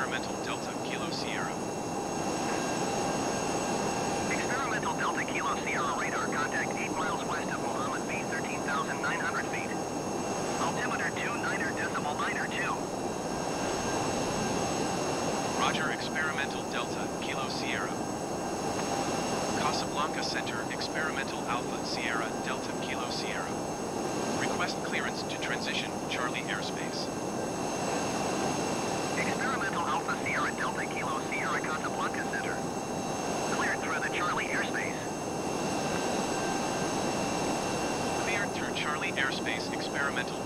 Experimental Delta Kilo Sierra. Experimental Delta Kilo Sierra airspace experimental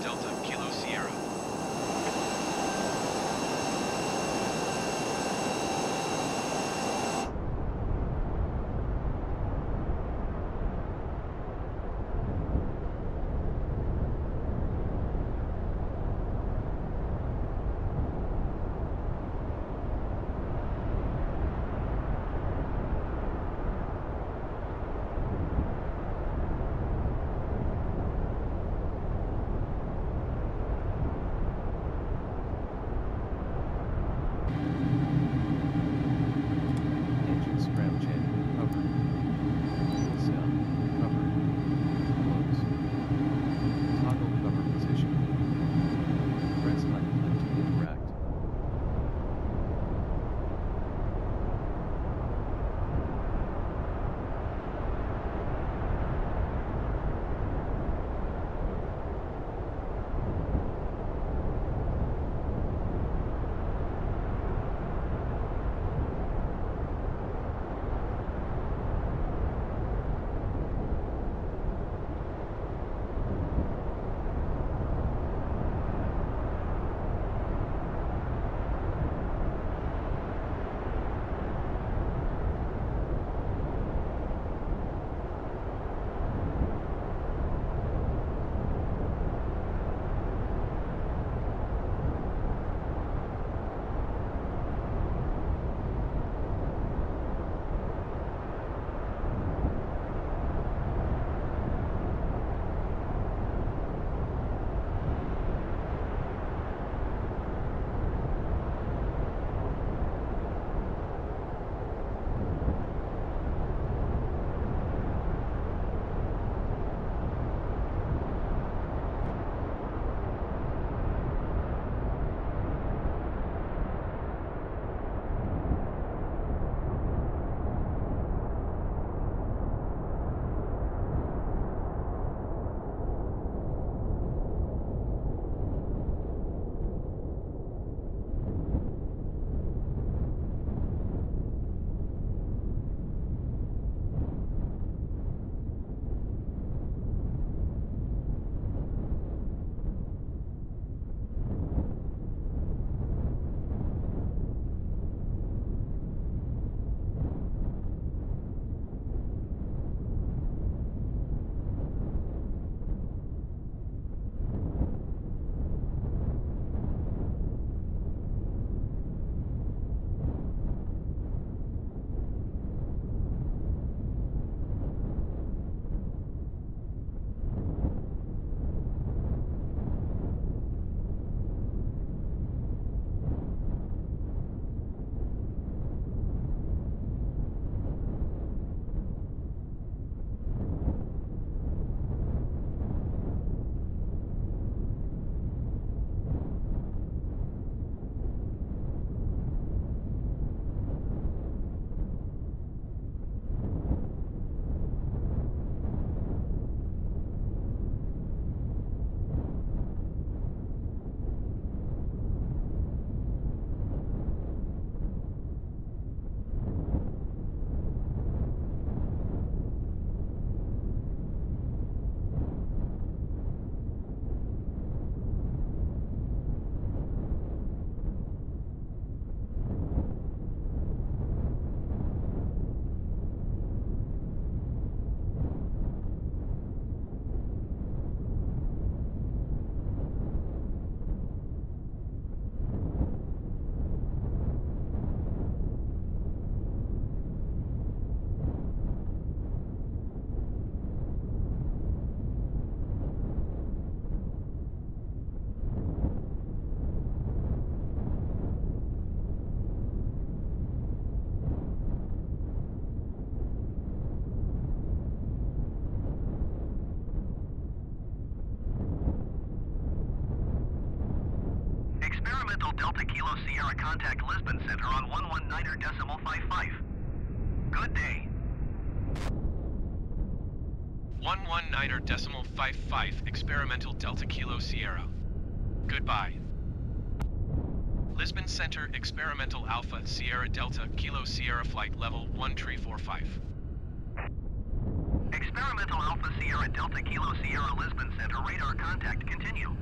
Contact Lisbon Center on 119er decimal 55. Good day. 119er decimal 55 experimental Delta Kilo Sierra. Goodbye. Lisbon Center experimental Alpha Sierra Delta Kilo Sierra flight level 1345. Experimental Alpha Sierra Delta Kilo Sierra Lisbon Center radar contact continue.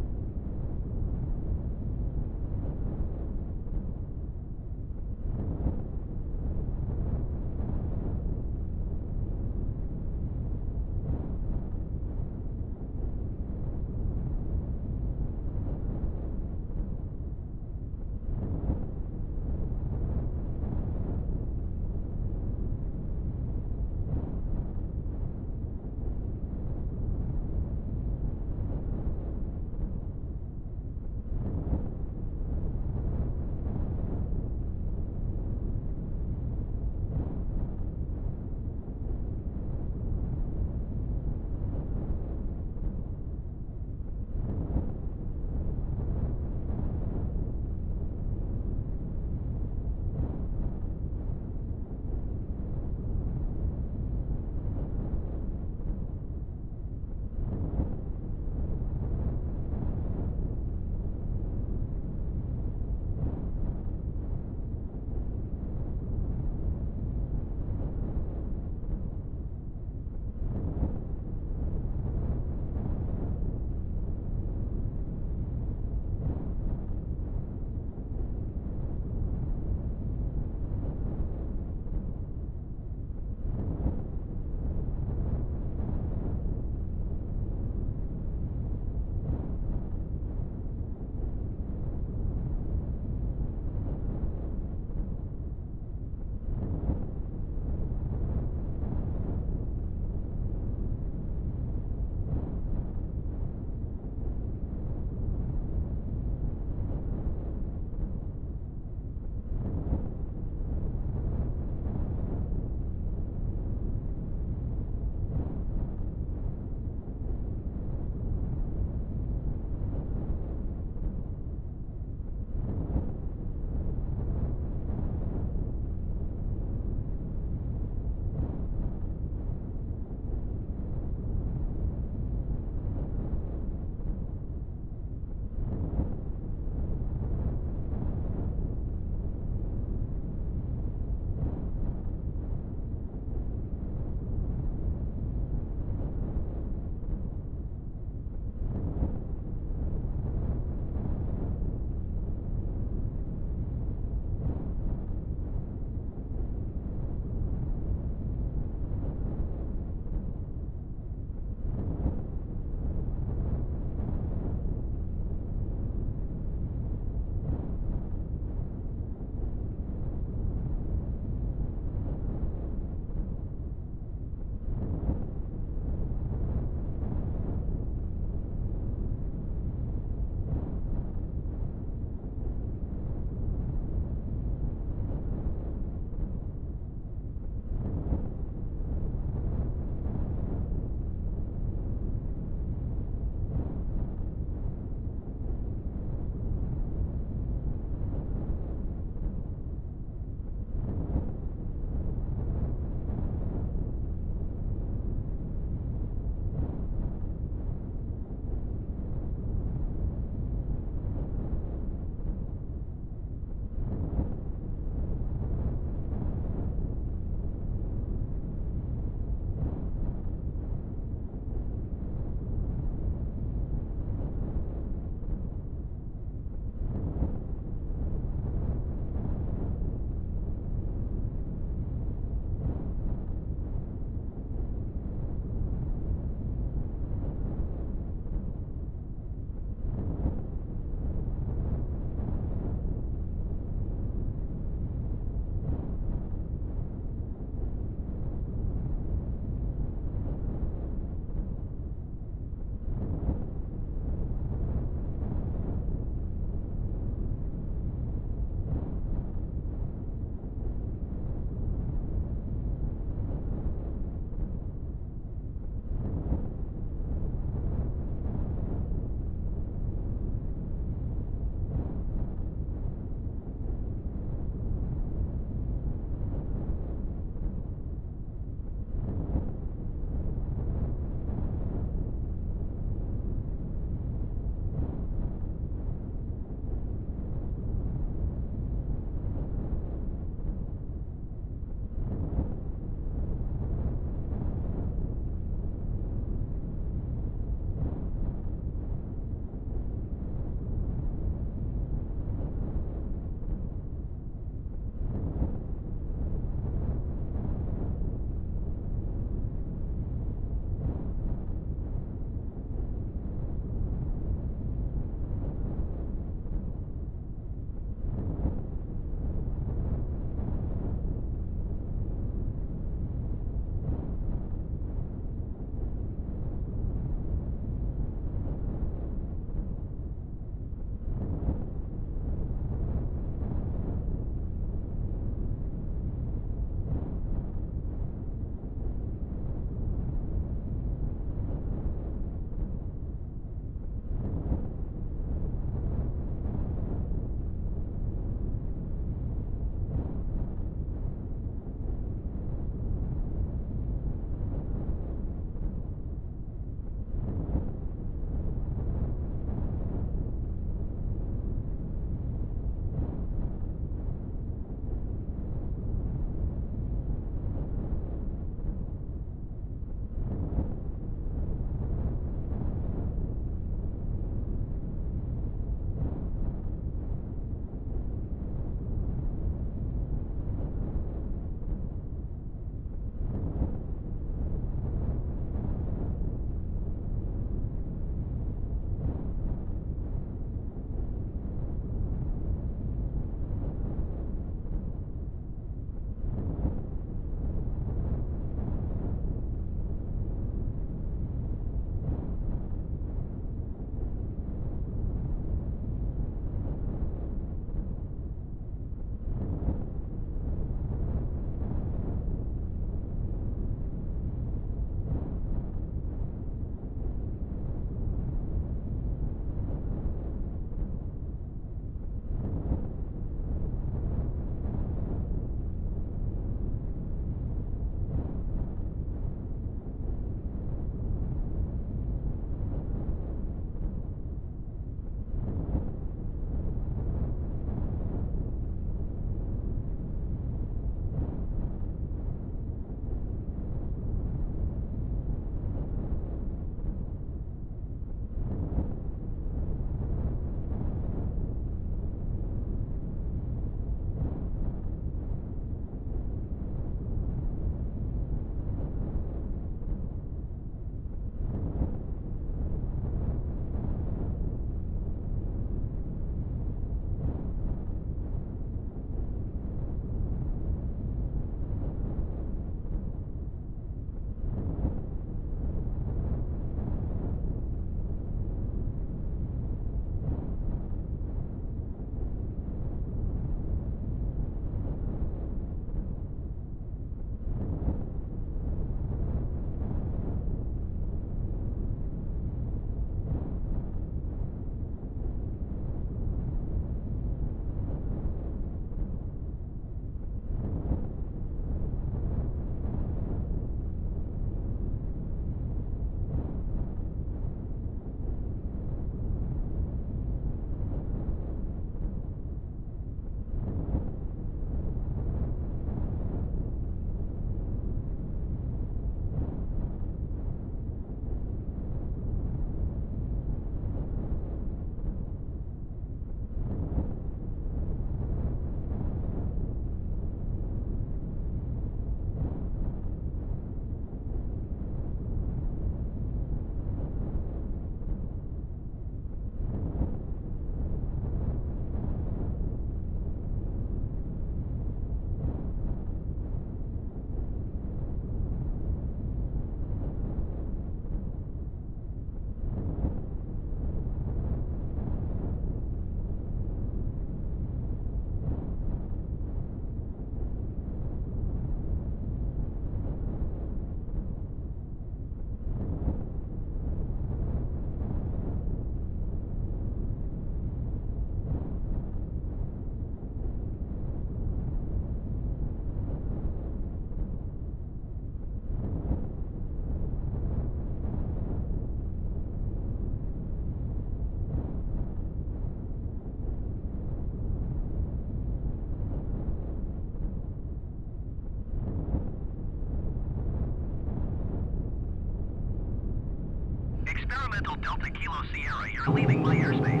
Delta Kilo Sierra, you're leaving my airspace.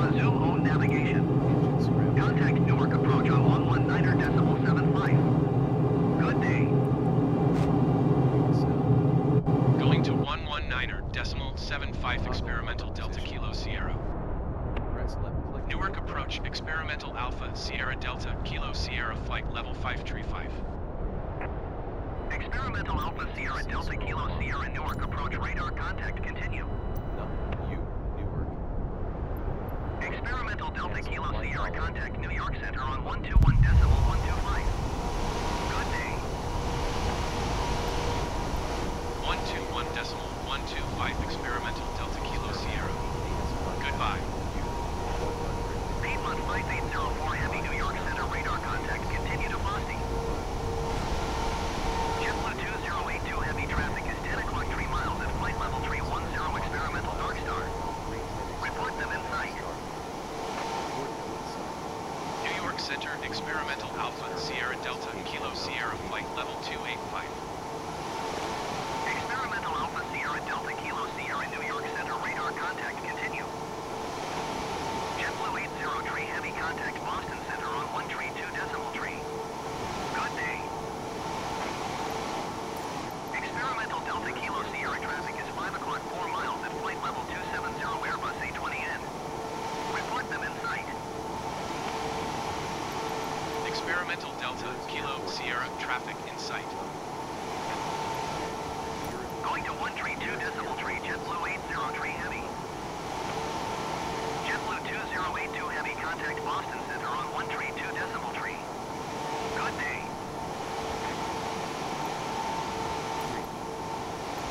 Resume own navigation. Contact Newark approach on 119er decimal 75. Good day. Going to 119er decimal 75 experimental Delta Kilo Sierra. Newark approach experimental Alpha Sierra Delta Kilo Sierra flight level 535. Experimental Alpha Sierra Delta Kilo Sierra Newark approach radar contact continue. W, Newark. Experimental Delta Kilo Sierra contact New York Center on 121 decimal 125. Good day. 121 decimal 125 experimental Delta Kilo Sierra. Goodbye. Piedmont 5804 Heavy New York Center radar contact continue to Fosse. JetBlue 2082 Heavy traffic is 10 o'clock 3 miles at flight level 310 experimental Darkstar. Report them in sight. New York Center experimental Alpha Sierra Delta Kilo Sierra flight level 285. Experimental Alpha Sierra Delta Kilo Sierra New York Center radar contact continue. JetBlue 803 Heavy contact Boston Center on 132 decimal tree. Good day. Experimental Delta Kilo Sierra traffic is 5 o'clock 4 miles at flight level 270 Airbus A20N. Report them in sight. Experimental Delta Kilo Sierra traffic in sight. Going to 132 decimal tree, JetBlue 803 Heavy. JetBlue 2082 Heavy contact Boston Center on 132 decimal tree. Good day.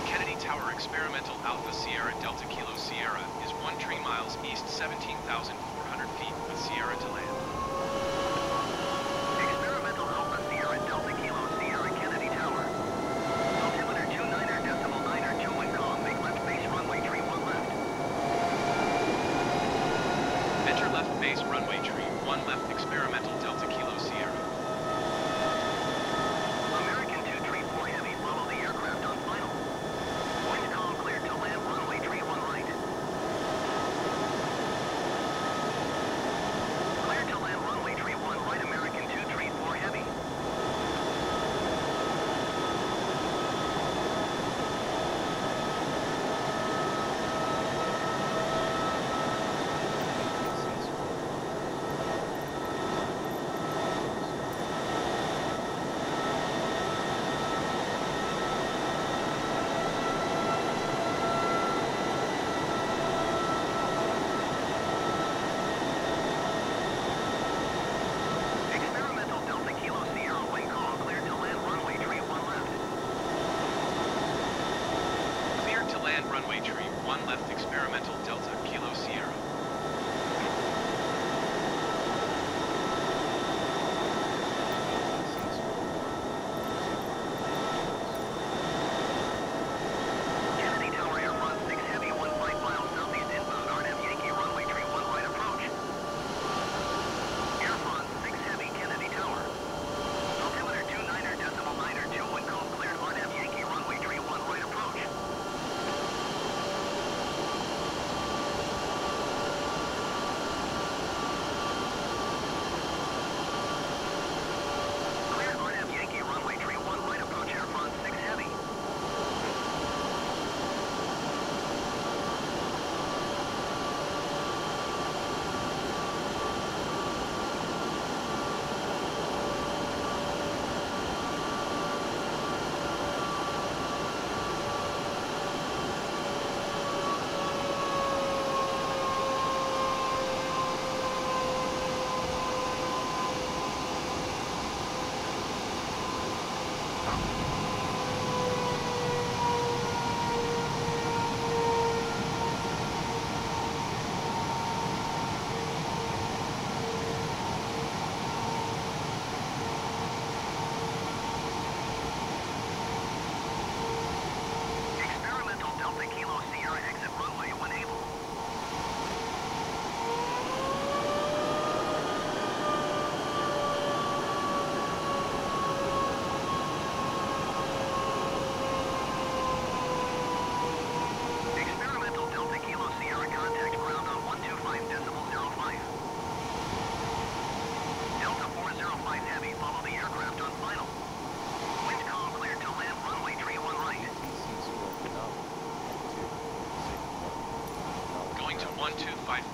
Kennedy Tower experimental Alpha Sierra Delta Kilo Sierra is 1 tree miles east 17,400 feet with Sierra to land.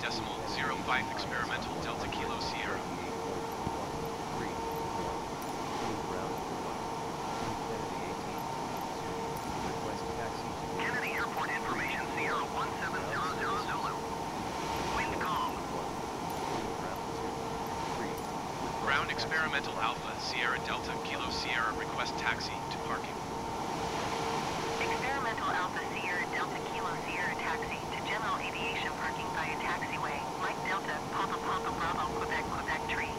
5 decimal 05 experimental Delta Kilo Sierra. Three, one, two, ground, Kennedy 18, two, request taxi to Kennedy Airport information Sierra 1700 Zulu. Wind calm. ground, two, three, request Ground taxi experimental Alpha Sierra Delta Kilo Sierra request taxi to parking. Experimental Alpha Sierra Delta Kilo Sierra taxi to general aviation parking via taxiway, Mike Delta, Papa Papa Bravo, Quebec, Quebec tree.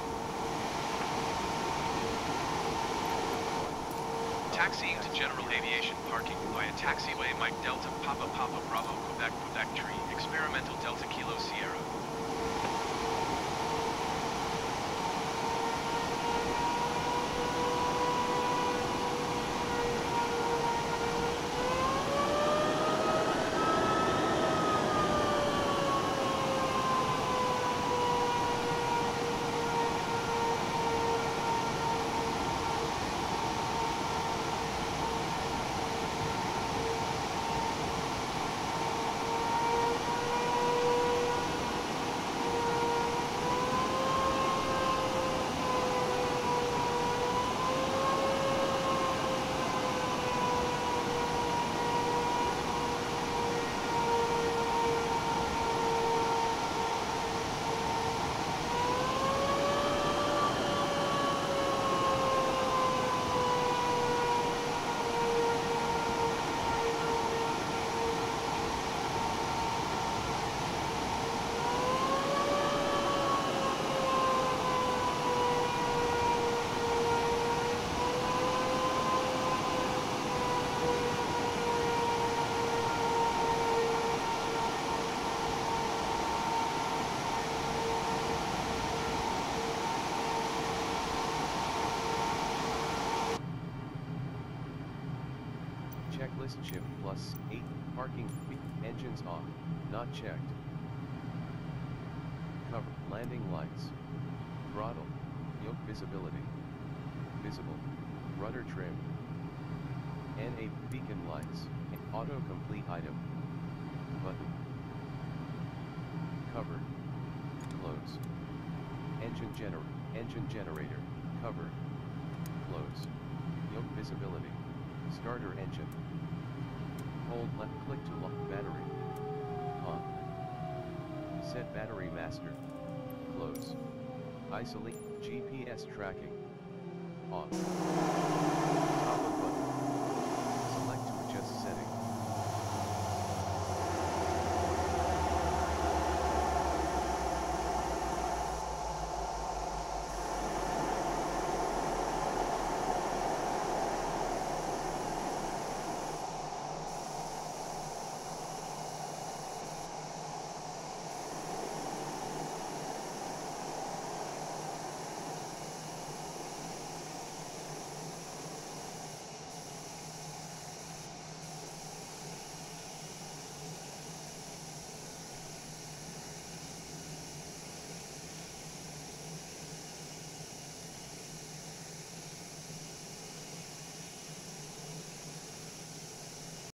Taxiing to general aviation parking via taxiway Mike Delta Papa Papa Bravo Quebec Quebec Tree experimental Delta Kilo Sierra. Chip plus 8, parking, engines off, not checked. Cover, landing lights. Throttle, yoke visibility. Visible, rudder trim. NA, beacon lights, autocomplete item. Button. Covered. Close. Engine gener, engine generator, covered. Close. Yoke visibility. Starter engine. Hold left click to lock battery. On. Set battery master. Close. Isolate GPS tracking. Button.